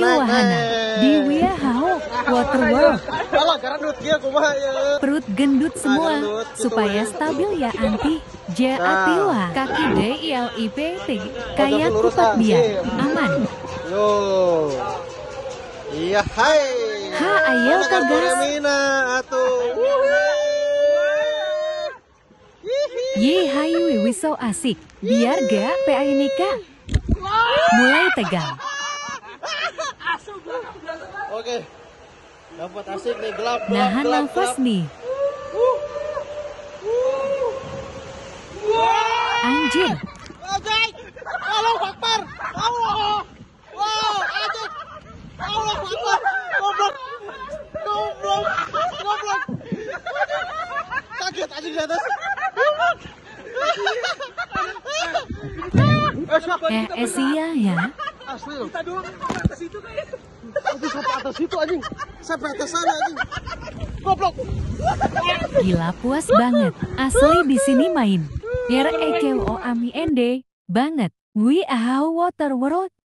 naik, wahana naik. di Wiahao Water World. Kalau garandut dia kumaha ya. Perut gendut semua supaya ya. stabil ya anti. Ja Nah. kaki D I L I P T kayak kupat ah. biar Sip. aman. Yo. Iya, hai. Ha, ayo, Mana Kak Gas. boleh Mina atuh. Ye hai wiwi so asik. Biar gak PA nikah. Mulai tegang. Oke. Dapat asik nih gelap, gelap, Nahan gelap, nafas gelap. nih. Anjir, Ajay! Allah Akbar! Allah! Wow, Ajay! Allah Akbar! Goblok! Goblok! Goblok! Kaget anjing di atas. Eh, eh Esia ya. Asli loh. Kita doang atas itu kayak. Aduh, sampai atas itu anjing. Sampai atas sana anjing. Goblok! Gila puas banget. Asli di sini main. R E K O Ami Ende banget. We are water world.